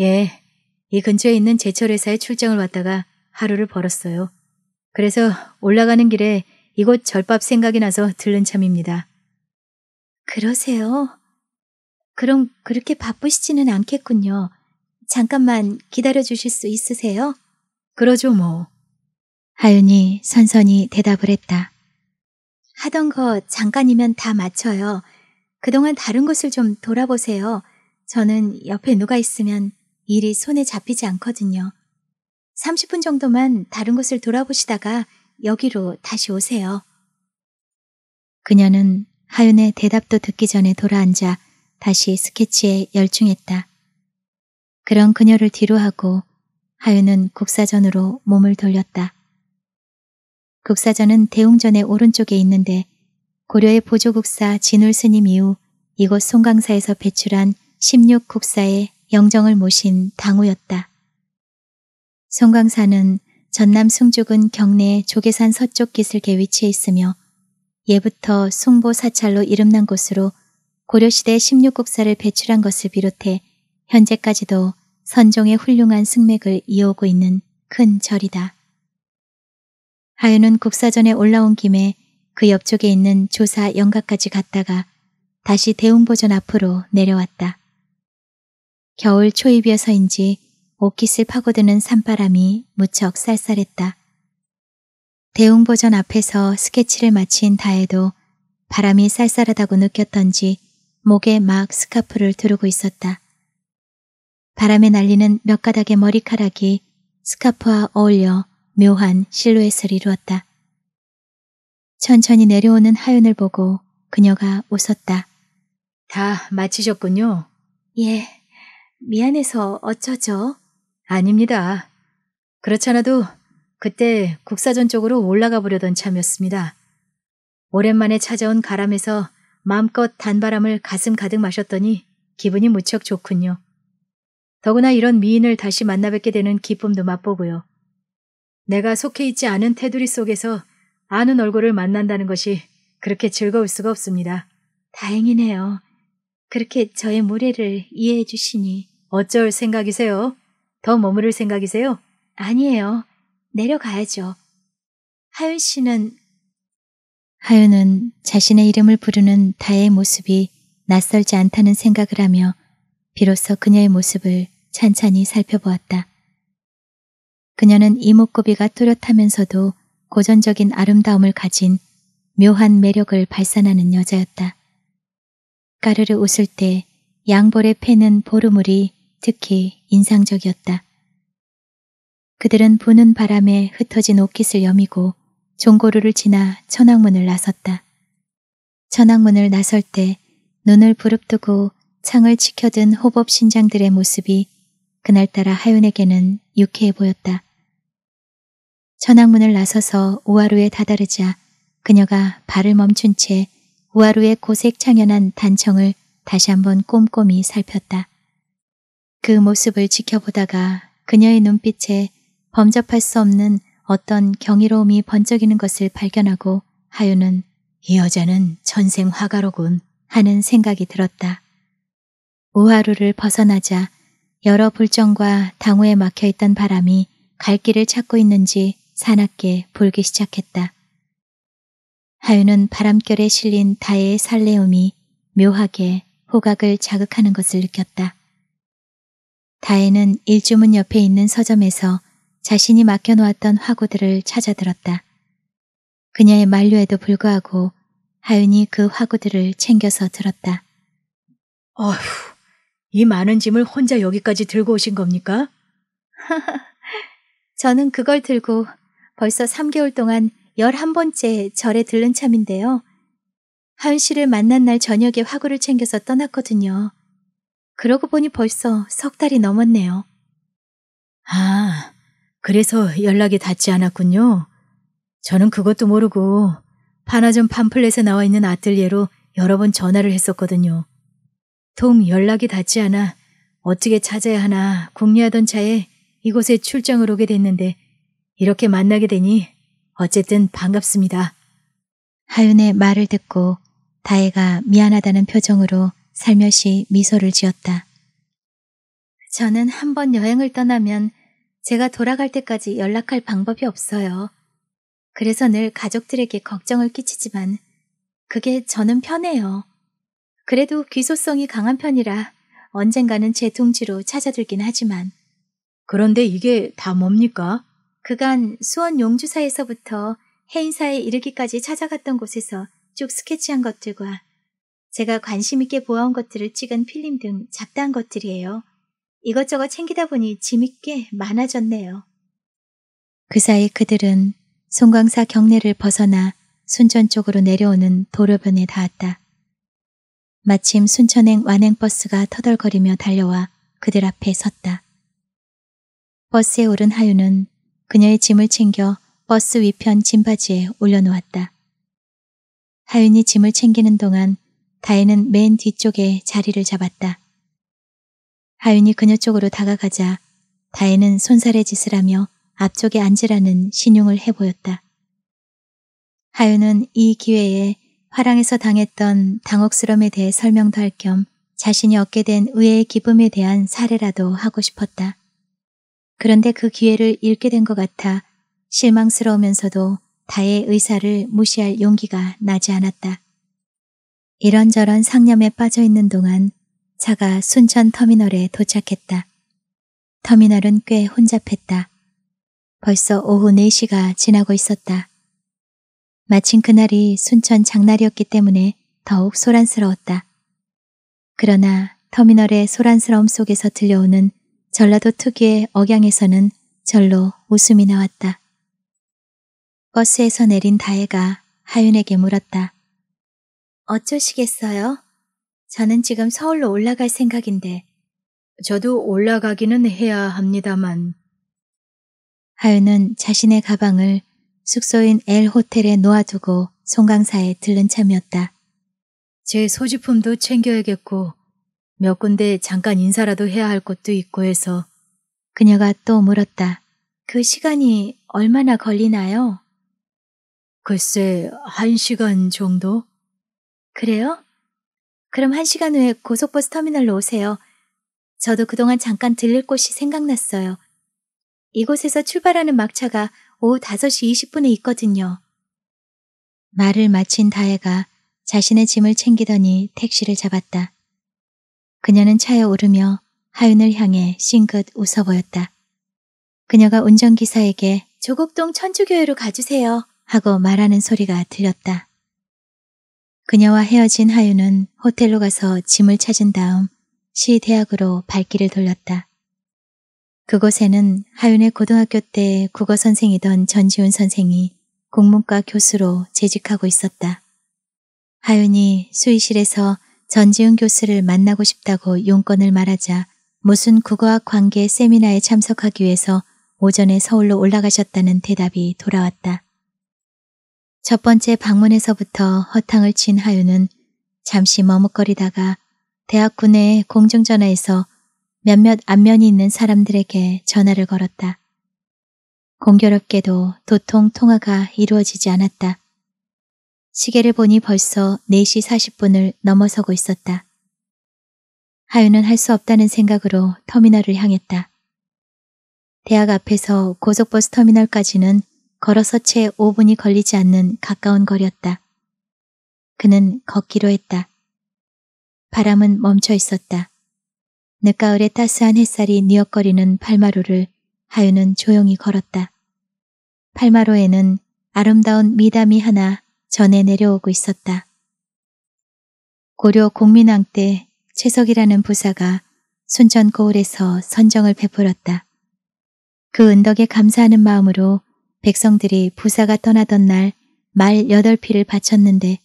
예, 이 근처에 있는 제철회사에 출장을 왔다가 하루를 벌었어요. 그래서 올라가는 길에 이곳 절밥 생각이 나서 들른 참입니다. 그러세요? 그럼 그렇게 바쁘시지는 않겠군요. 잠깐만 기다려 주실 수 있으세요? 그러죠, 뭐. 하윤이 선선히 대답을 했다. 하던 거 잠깐이면 다 마쳐요. 그동안 다른 곳을 좀 돌아보세요. 저는 옆에 누가 있으면 일이 손에 잡히지 않거든요. 30분 정도만 다른 곳을 돌아보시다가 여기로 다시 오세요. 그녀는 하윤의 대답도 듣기 전에 돌아앉아 다시 스케치에 열중했다. 그런 그녀를 뒤로 하고 하윤은 국사전으로 몸을 돌렸다. 국사전은 대웅전의 오른쪽에 있는데 고려의 보조국사 진울 스님 이후 이곳 송강사에서 배출한 16국사의 영정을 모신 당우였다. 송강사는 전남 숭죽은 경내 조계산 서쪽 기슭에 위치해 있으며 예부터 숭보 사찰로 이름난 곳으로 고려시대 16국사를 배출한 것을 비롯해 현재까지도 선종의 훌륭한 승맥을 이어오고 있는 큰 절이다. 하윤은 국사전에 올라온 김에 그 옆쪽에 있는 조사 영가까지 갔다가 다시 대웅보전 앞으로 내려왔다. 겨울 초입이어서인지 옷깃을 파고드는 산바람이 무척 쌀쌀했다. 대웅보전 앞에서 스케치를 마친 다에도 바람이 쌀쌀하다고 느꼈던지 목에 막 스카프를 두르고 있었다. 바람에 날리는 몇 가닥의 머리카락이 스카프와 어울려 묘한 실루엣을 이루었다. 천천히 내려오는 하윤을 보고 그녀가 웃었다. 다 마치셨군요. 예, 미안해서 어쩌죠? 아닙니다. 그렇잖아도 그때 국사전 쪽으로 올라가 보려던 참이었습니다. 오랜만에 찾아온 가람에서 마음껏 단바람을 가슴 가득 마셨더니 기분이 무척 좋군요. 더구나 이런 미인을 다시 만나 뵙게 되는 기쁨도 맛보고요. 내가 속해 있지 않은 테두리 속에서 아는 얼굴을 만난다는 것이 그렇게 즐거울 수가 없습니다. 다행이네요. 그렇게 저의 무례를 이해해 주시니. 어쩔 생각이세요? 더 머무를 생각이세요? 아니에요. 내려가야죠. 하윤 씨는 하윤은 자신의 이름을 부르는 다의 모습이 낯설지 않다는 생각을 하며 비로소 그녀의 모습을 찬찬히 살펴보았다. 그녀는 이목구비가 뚜렷하면서도 고전적인 아름다움을 가진 묘한 매력을 발산하는 여자였다. 까르르 웃을 때 양볼에 패는 보르물이 특히 인상적이었다. 그들은 부는 바람에 흩어진 옷깃을 여미고 종고루를 지나 천왕문을 나섰다. 천왕문을 나설 때 눈을 부릅뜨고 창을 지켜든 호법 신장들의 모습이 그날따라 하윤에게는 유쾌해 보였다. 천왕문을 나서서 우하루에 다다르자 그녀가 발을 멈춘 채 우하루의 고색 창연한 단청을 다시 한번 꼼꼼히 살폈다. 그 모습을 지켜보다가 그녀의 눈빛에 범접할 수 없는 어떤 경이로움이 번쩍이는 것을 발견하고 하윤은 이 여자는 전생 화가로군 하는 생각이 들었다. 우하루를 벗어나자 여러 불정과 당우에 막혀있던 바람이 갈 길을 찾고 있는지 사납게 불기 시작했다. 하윤은 바람결에 실린 다의 살레움이 묘하게 호각을 자극하는 것을 느꼈다. 다혜는 일주문 옆에 있는 서점에서 자신이 맡겨놓았던 화구들을 찾아들었다. 그녀의 만류에도 불구하고 하윤이 그 화구들을 챙겨서 들었다. 어휴, 이 많은 짐을 혼자 여기까지 들고 오신 겁니까? 저는 그걸 들고 벌써 3개월 동안 11번째 절에 들른 참인데요. 하윤 씨를 만난 날 저녁에 화구를 챙겨서 떠났거든요. 그러고 보니 벌써 석 달이 넘었네요. 아, 그래서 연락이 닿지 않았군요. 저는 그것도 모르고 파나전 팜플렛에 나와 있는 아틀리에로 여러 번 전화를 했었거든요. 통 연락이 닿지 않아 어떻게 찾아야 하나 궁리하던 차에 이곳에 출장을 오게 됐는데 이렇게 만나게 되니 어쨌든 반갑습니다. 하윤의 말을 듣고 다혜가 미안하다는 표정으로 살며시 미소를 지었다. 저는 한 번 여행을 떠나면 제가 돌아갈 때까지 연락할 방법이 없어요. 그래서 늘 가족들에게 걱정을 끼치지만 그게 저는 편해요. 그래도 귀소성이 강한 편이라 언젠가는 제 둥지로 찾아들긴 하지만 그런데 이게 다 뭡니까? 그간 수원 용주사에서부터 해인사에 이르기까지 찾아갔던 곳에서 쭉 스케치한 것들과 제가 관심 있게 보아온 것들을 찍은 필름 등 잡다한 것들이에요. 이것저것 챙기다 보니 꽤 많아졌네요. 그 사이 그들은 송광사 경내를 벗어나 순천 쪽으로 내려오는 도로변에 닿았다. 마침 순천행 완행버스가 터덜거리며 달려와 그들 앞에 섰다. 버스에 오른 하유는 그녀의 짐을 챙겨 버스 위편 짐바지에 올려놓았다. 하윤이 짐을 챙기는 동안 다혜는 맨 뒤쪽에 자리를 잡았다. 하윤이 그녀 쪽으로 다가가자 다혜는 손살의 짓을 하며 앞쪽에 앉으라는 신용을 해보였다. 하윤은 이 기회에 화랑에서 당했던 당혹스러움에 대해 설명도 할 겸 자신이 얻게 된 의외의 기쁨에 대한 사례라도 하고 싶었다. 그런데 그 기회를 잃게 된 것 같아 실망스러우면서도 다의 의사를 무시할 용기가 나지 않았다. 이런저런 상념에 빠져 있는 동안 차가 순천 터미널에 도착했다. 터미널은 꽤 혼잡했다. 벌써 오후 4시가 지나고 있었다. 마침 그날이 순천 장날이었기 때문에 더욱 소란스러웠다. 그러나 터미널의 소란스러움 속에서 들려오는 전라도 특유의 억양에서는 절로 웃음이 나왔다. 버스에서 내린 다혜가 하윤에게 물었다. 어쩌시겠어요? 저는 지금 서울로 올라갈 생각인데. 저도 올라가기는 해야 합니다만. 하윤은 자신의 가방을 숙소인 L 호텔에 놓아두고 송강사에 들른 참이었다. 제 소지품도 챙겨야겠고 몇 군데 잠깐 인사라도 해야 할 것도 있고 해서 그녀가 또 물었다. 그 시간이 얼마나 걸리나요? 글쎄, 한 시간 정도? 그래요? 그럼 한 시간 후에 고속버스 터미널로 오세요. 저도 그동안 잠깐 들릴 곳이 생각났어요. 이곳에서 출발하는 막차가 오후 5시 20분에 있거든요. 말을 마친 다혜가 자신의 짐을 챙기더니 택시를 잡았다. 그녀는 차에 오르며 하윤을 향해 싱긋 웃어 보였다. 그녀가 운전기사에게 조국동 천주교회로 가주세요 하고 말하는 소리가 들렸다. 그녀와 헤어진 하윤은 호텔로 가서 짐을 찾은 다음 시 대학으로 발길을 돌렸다. 그곳에는 하윤의 고등학교 때 국어 선생이던 전지훈 선생이 국문과 교수로 재직하고 있었다. 하윤이 수의실에서 전지훈 교수를 만나고 싶다고 용건을 말하자 무슨 국어학 관계 세미나에 참석하기 위해서 오전에 서울로 올라가셨다는 대답이 돌아왔다. 첫 번째 방문에서부터 허탕을 친 하윤은 잠시 머뭇거리다가 대학 구 내 공중전화에서 몇몇 안면이 있는 사람들에게 전화를 걸었다. 공교롭게도 도통 통화가 이루어지지 않았다. 시계를 보니 벌써 4시 40분을 넘어서고 있었다. 하윤은 할 수 없다는 생각으로 터미널을 향했다. 대학 앞에서 고속버스 터미널까지는 걸어서 채 5분이 걸리지 않는 가까운 거리였다. 그는 걷기로 했다. 바람은 멈춰 있었다. 늦가을의 따스한 햇살이 뉘엿거리는 팔마루를 하윤은 조용히 걸었다. 팔마루에는 아름다운 미담이 하나 전해 내려오고 있었다. 고려 공민왕 때 최석이라는 부사가 순천 고을에서 선정을 베풀었다. 그 은덕에 감사하는 마음으로 백성들이 부사가 떠나던 날 말 여덟 피를 바쳤는데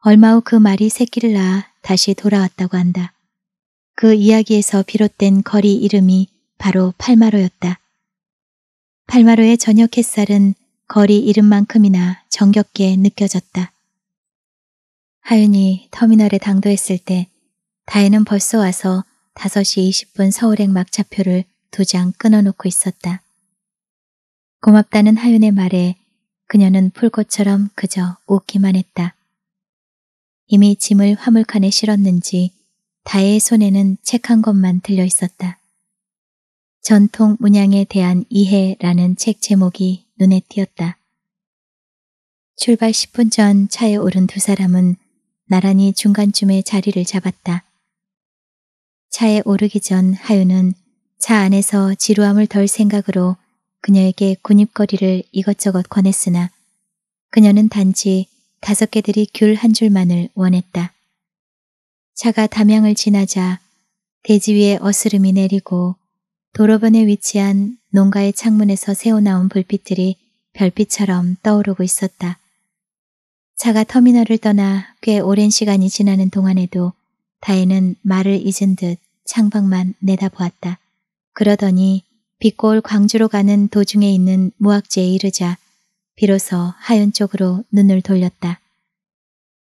얼마 후 그 말이 새끼를 낳아 다시 돌아왔다고 한다. 그 이야기에서 비롯된 거리 이름이 바로 팔마로였다. 팔마로의 저녁 햇살은 거리 이름만큼이나 정겹게 느껴졌다. 하윤이 터미널에 당도했을 때 다혜는 벌써 와서 5시 20분 서울행 막차표를 두 장 끊어놓고 있었다. 고맙다는 하윤의 말에 그녀는 풀꽃처럼 그저 웃기만 했다. 이미 짐을 화물칸에 실었는지 다혜의 손에는 책 한 권만 들려 있었다. 전통 문양에 대한 이해라는 책 제목이 눈에 띄었다. 출발 10분 전 차에 오른 두 사람은 나란히 중간쯤에 자리를 잡았다. 차에 오르기 전 하윤은 차 안에서 지루함을 덜 생각으로 그녀에게 군입거리를 이것저것 권했으나 그녀는 단지 다섯 개들이 귤 한 줄만을 원했다. 차가 담양을 지나자 대지 위에 어스름이 내리고 도로변에 위치한 농가의 창문에서 새어나온 불빛들이 별빛처럼 떠오르고 있었다. 차가 터미널을 떠나 꽤 오랜 시간이 지나는 동안에도 다혜는 말을 잊은 듯 창밖만 내다보았다. 그러더니 빛골 광주로 가는 도중에 있는 무학지에 이르자 비로소 하윤 쪽으로 눈을 돌렸다.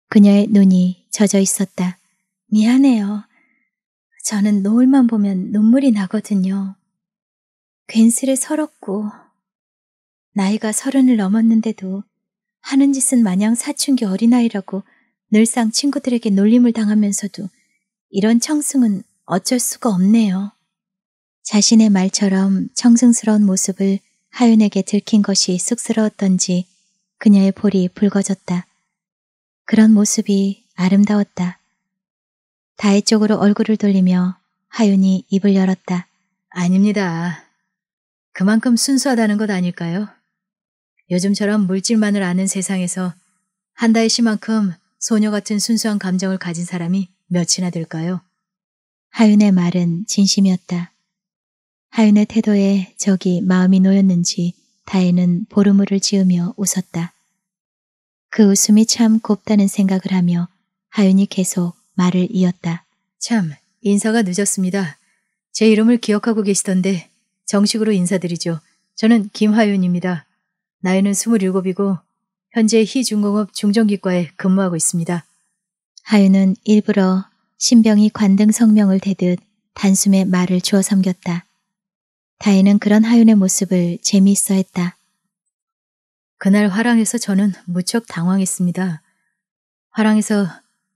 그녀의 눈이 젖어 있었다. 미안해요. 저는 노을만 보면 눈물이 나거든요. 괜스레 서럽고 나이가 서른을 넘었는데도 하는 짓은 마냥 사춘기 어린아이라고 늘상 친구들에게 놀림을 당하면서도 이런 청승은 어쩔 수가 없네요. 자신의 말처럼 청승스러운 모습을 하윤에게 들킨 것이 쑥스러웠던지 그녀의 볼이 붉어졌다. 그런 모습이 아름다웠다. 다혜 쪽으로 얼굴을 돌리며 하윤이 입을 열었다. 아닙니다. 그만큼 순수하다는 것 아닐까요? 요즘처럼 물질만을 아는 세상에서 한다혜 씨만큼 소녀 같은 순수한 감정을 가진 사람이 몇이나 될까요? 하윤의 말은 진심이었다. 하윤의 태도에 적이 마음이 놓였는지 다혜는 보르물을 지으며 웃었다. 그 웃음이 참 곱다는 생각을 하며 하윤이 계속 말을 이었다. 참, 인사가 늦었습니다. 제 이름을 기억하고 계시던데 정식으로 인사드리죠. 저는 김하윤입니다. 나이는 27이고 현재 희중공업 중정기과에 근무하고 있습니다. 하윤은 일부러 신병이 관등 성명을 대듯 단숨에 말을 주어 섬겼다. 다혜는 그런 하윤의 모습을 재미있어 했다. 그날 화랑에서 저는 무척 당황했습니다. 화랑에서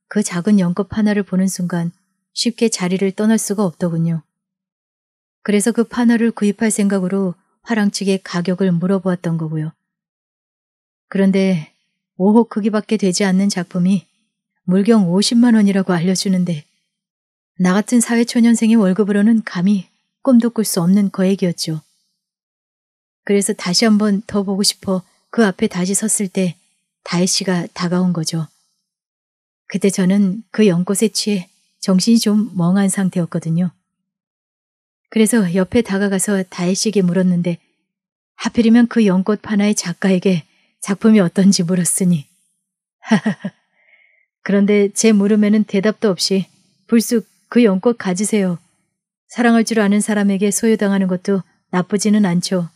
그 작은 연꽃 하나를 보는 순간 쉽게 자리를 떠날 수가 없더군요. 그래서 그 판화를 구입할 생각으로 화랑 측에 가격을 물어보았던 거고요. 그런데 5호 크기밖에 되지 않는 작품이 물경 50만 원이라고 알려주는데 나 같은 사회초년생의 월급으로는 감히 꿈도 꿀 수 없는 거액이었죠. 그래서 다시 한번 더 보고 싶어 그 앞에 다시 섰을 때 다혜 씨가 다가온 거죠. 그때 저는 그 연꽃에 취해 정신이 좀 멍한 상태였거든요. 그래서 옆에 다가가서 다혜 씨에게 물었는데 하필이면 그 연꽃 하나의 작가에게 작품이 어떤지 물었으니 그런데 제 물음에는 대답도 없이 불쑥 그 연꽃 가지세요. 사랑할 줄 아는 사람에게 소유당하는 것도 나쁘지는 않죠.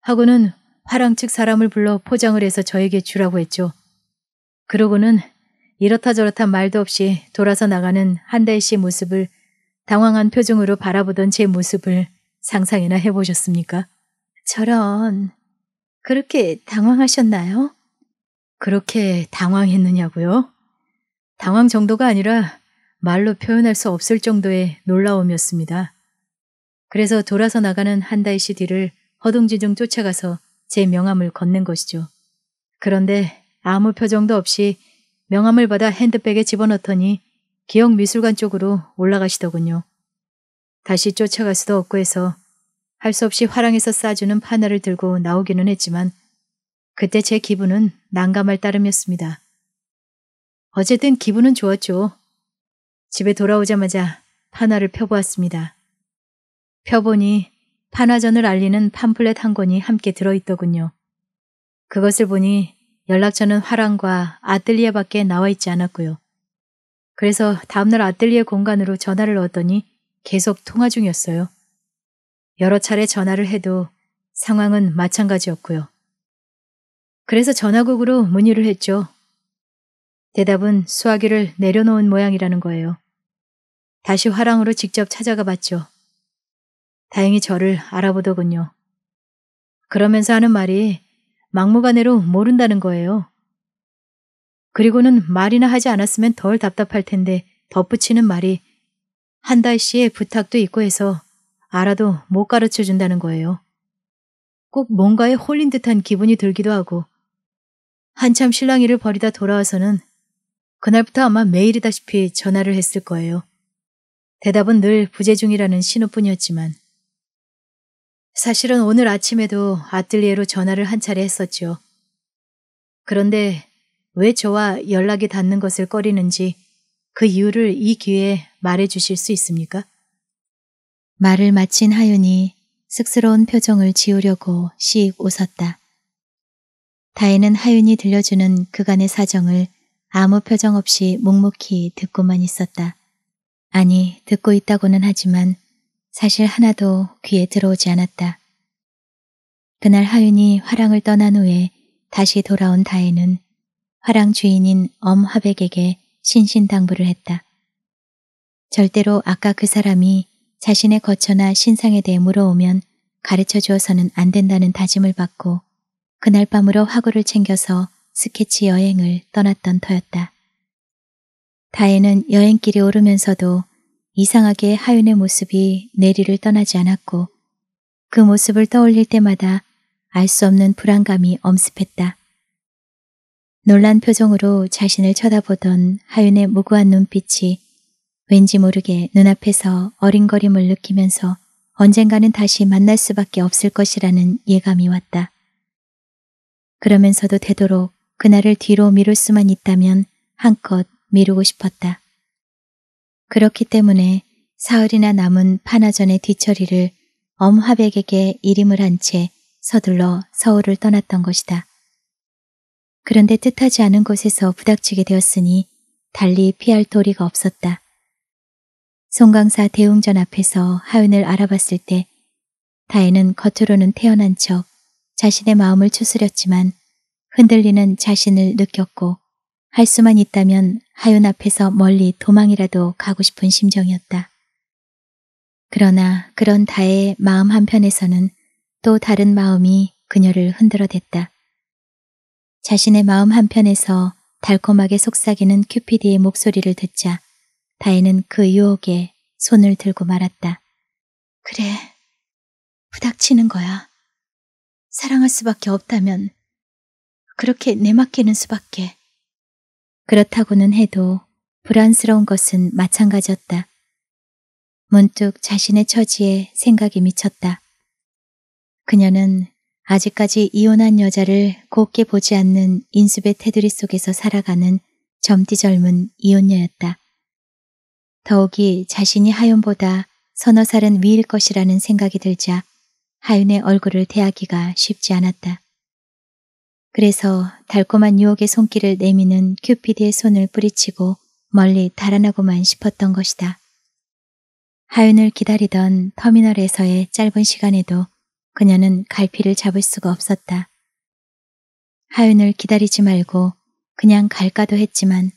하고는 화랑 측 사람을 불러 포장을 해서 저에게 주라고 했죠. 그러고는 이렇다 저렇다 말도 없이 돌아서 나가는 한다혜 씨 모습을 당황한 표정으로 바라보던 제 모습을 상상이나 해보셨습니까? 저런, 그렇게 당황하셨나요? 그렇게 당황했느냐고요? 당황 정도가 아니라 말로 표현할 수 없을 정도의 놀라움이었습니다. 그래서 돌아서 나가는 한다희 씨 뒤를 허둥지둥 쫓아가서 제 명함을 건넨 것이죠. 그런데 아무 표정도 없이 명함을 받아 핸드백에 집어넣더니 기억미술관 쪽으로 올라가시더군요. 다시 쫓아갈 수도 없고 해서 할 수 없이 화랑에서 싸주는 파나를 들고 나오기는 했지만 그때 제 기분은 난감할 따름이었습니다. 어쨌든 기분은 좋았죠. 집에 돌아오자마자 파나를 펴보았습니다. 펴보니 파나전을 알리는 팜플렛 한 권이 함께 들어있더군요. 그것을 보니 연락처는 화랑과 아뜰리에밖에 나와 있지 않았고요. 그래서 다음날 아뜰리에 공간으로 전화를 얻더니 계속 통화 중이었어요. 여러 차례 전화를 해도 상황은 마찬가지였고요. 그래서 전화국으로 문의를 했죠. 대답은 수화기를 내려놓은 모양이라는 거예요. 다시 화랑으로 직접 찾아가 봤죠. 다행히 저를 알아보더군요. 그러면서 하는 말이 막무가내로 모른다는 거예요. 그리고는 말이나 하지 않았으면 덜 답답할 텐데 덧붙이는 말이 한 달 씨의 부탁도 있고 해서 알아도 못 가르쳐 준다는 거예요. 꼭 뭔가에 홀린 듯한 기분이 들기도 하고 한참 실랑이를 벌이다 돌아와서는 그날부터 아마 매일이다시피 전화를 했을 거예요. 대답은 늘 부재중이라는 신호뿐이었지만 사실은 오늘 아침에도 아틀리에로 전화를 한 차례 했었죠. 그런데 왜 저와 연락이 닿는 것을 꺼리는지 그 이유를 이 기회에 말해 주실 수 있습니까? 말을 마친 하윤이 쑥스러운 표정을 지우려고 씩 웃었다. 다혜는 하윤이 들려주는 그간의 사정을 아무 표정 없이 묵묵히 듣고만 있었다. 아니, 듣고 있다고는 하지만 사실 하나도 귀에 들어오지 않았다. 그날 하윤이 화랑을 떠난 후에 다시 돌아온 다혜는 화랑 주인인 엄화백에게 신신당부를 했다. 절대로 아까 그 사람이 자신의 거처나 신상에 대해 물어오면 가르쳐 주어서는 안 된다는 다짐을 받고 그날 밤으로 화구를 챙겨서 스케치 여행을 떠났던 터였다. 다혜는 여행길에 오르면서도 이상하게 하윤의 모습이 내리를 떠나지 않았고 그 모습을 떠올릴 때마다 알 수 없는 불안감이 엄습했다. 놀란 표정으로 자신을 쳐다보던 하윤의 무구한 눈빛이 왠지 모르게 눈앞에서 어린거림을 느끼면서 언젠가는 다시 만날 수밖에 없을 것이라는 예감이 왔다. 그러면서도 되도록 그날을 뒤로 미룰 수만 있다면 한껏 미루고 싶었다. 그렇기 때문에 사흘이나 남은 파나전의 뒤처리를 엄화백에게 이름을 한 채 서둘러 서울을 떠났던 것이다. 그런데 뜻하지 않은 곳에서 부닥치게 되었으니 달리 피할 도리가 없었다. 송강사 대웅전 앞에서 하윤을 알아봤을 때 다혜는 겉으로는 태어난 척 자신의 마음을 추스렸지만 흔들리는 자신을 느꼈고 할 수만 있다면 하윤 앞에서 멀리 도망이라도 가고 싶은 심정이었다. 그러나 그런 다혜의 마음 한편에서는 또 다른 마음이 그녀를 흔들어댔다. 자신의 마음 한편에서 달콤하게 속삭이는 큐피디의 목소리를 듣자 다혜는 그 유혹에 손을 들고 말았다. 그래, 부닥치는 거야. 사랑할 수밖에 없다면 그렇게 내맡기는 수밖에. 그렇다고는 해도 불안스러운 것은 마찬가지였다. 문득 자신의 처지에 생각이 미쳤다. 그녀는 아직까지 이혼한 여자를 곱게 보지 않는 인수배 테두리 속에서 살아가는 젊디 젊은 이혼녀였다. 더욱이 자신이 하윤보다 서너 살은 위일 것이라는 생각이 들자 하윤의 얼굴을 대하기가 쉽지 않았다. 그래서 달콤한 유혹의 손길을 내미는 큐피드의 손을 뿌리치고 멀리 달아나고만 싶었던 것이다. 하윤을 기다리던 터미널에서의 짧은 시간에도 그녀는 갈피를 잡을 수가 없었다. 하윤을 기다리지 말고 그냥 갈까도 했지만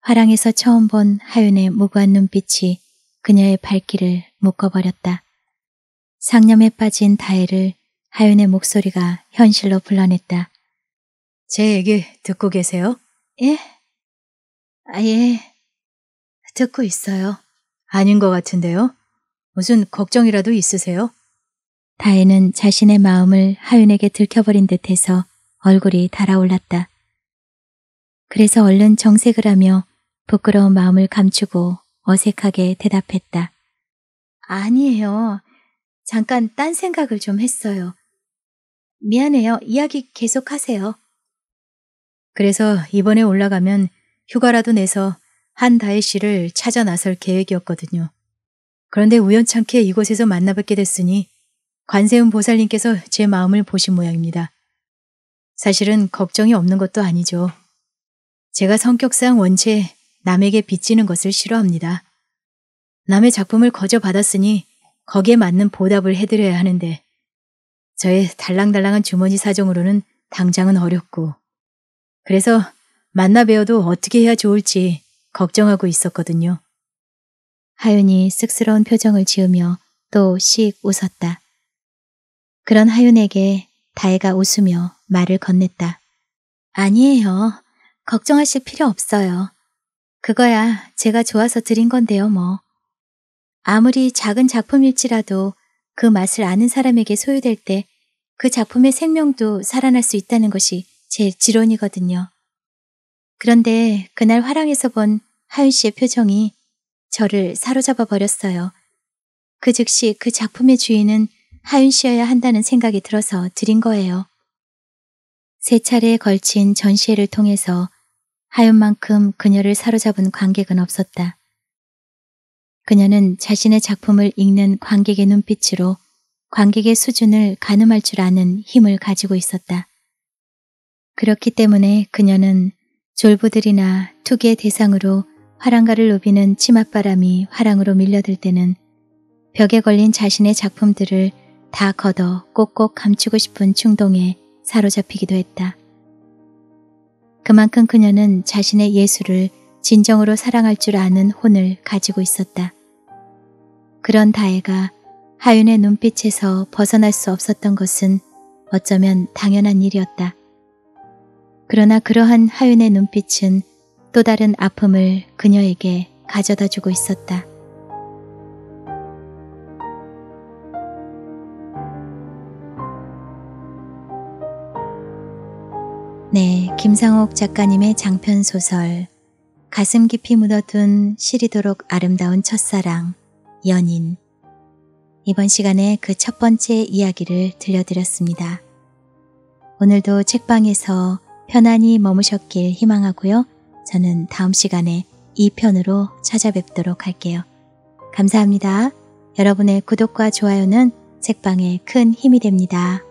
화랑에서 처음 본 하윤의 무구한 눈빛이 그녀의 발길을 묶어버렸다. 상념에 빠진 다혜를 하윤의 목소리가 현실로 불러냈다. 제 얘기 듣고 계세요? 예? 아, 예. 듣고 있어요. 아닌 것 같은데요? 무슨 걱정이라도 있으세요? 다혜는 자신의 마음을 하윤에게 들켜버린 듯해서 얼굴이 달아올랐다. 그래서 얼른 정색을 하며 부끄러운 마음을 감추고 어색하게 대답했다. 아니에요. 잠깐 딴 생각을 좀 했어요. 미안해요. 이야기 계속하세요. 그래서 이번에 올라가면 휴가라도 내서 한다혜 씨를 찾아 나설 계획이었거든요. 그런데 우연찮게 이곳에서 만나 뵙게 됐으니 관세음 보살님께서 제 마음을 보신 모양입니다. 사실은 걱정이 없는 것도 아니죠. 제가 성격상 원체 남에게 빚지는 것을 싫어합니다. 남의 작품을 거저 받았으니 거기에 맞는 보답을 해드려야 하는데 저의 달랑달랑한 주머니 사정으로는 당장은 어렵고 그래서 만나 뵈어도 어떻게 해야 좋을지 걱정하고 있었거든요. 하윤이 쑥스러운 표정을 지으며 또 씩 웃었다. 그런 하윤에게 다혜가 웃으며 말을 건넸다. 아니에요. 걱정하실 필요 없어요. 그거야 제가 좋아서 드린 건데요, 뭐. 아무리 작은 작품일지라도 그 맛을 아는 사람에게 소유될 때 그 작품의 생명도 살아날 수 있다는 것이 제 지론이거든요. 그런데 그날 화랑에서 본 하윤 씨의 표정이 저를 사로잡아 버렸어요. 그 즉시 그 작품의 주인은 하윤 씨여야 한다는 생각이 들어서 드린 거예요. 세 차례에 걸친 전시회를 통해서 하윤만큼 그녀를 사로잡은 관객은 없었다. 그녀는 자신의 작품을 읽는 관객의 눈빛으로 관객의 수준을 가늠할 줄 아는 힘을 가지고 있었다. 그렇기 때문에 그녀는 졸부들이나 투기의 대상으로 화랑가를 누비는 치맛바람이 화랑으로 밀려들 때는 벽에 걸린 자신의 작품들을 다 걷어 꼭꼭 감추고 싶은 충동에 사로잡히기도 했다. 그만큼 그녀는 자신의 예수를 진정으로 사랑할 줄 아는 혼을 가지고 있었다. 그런 다혜가 하윤의 눈빛에서 벗어날 수 없었던 것은 어쩌면 당연한 일이었다. 그러나 그러한 하윤의 눈빛은 또 다른 아픔을 그녀에게 가져다 주고 있었다. 네, 김상옥 작가님의 장편 소설 가슴 깊이 묻어둔 시리도록 아름다운 첫사랑, 연인 이번 시간에 그 첫 번째 이야기를 들려드렸습니다. 오늘도 책방에서 편안히 머무셨길 희망하고요. 저는 다음 시간에 2편으로 찾아뵙도록 할게요. 감사합니다. 여러분의 구독과 좋아요는 책방에 큰 힘이 됩니다.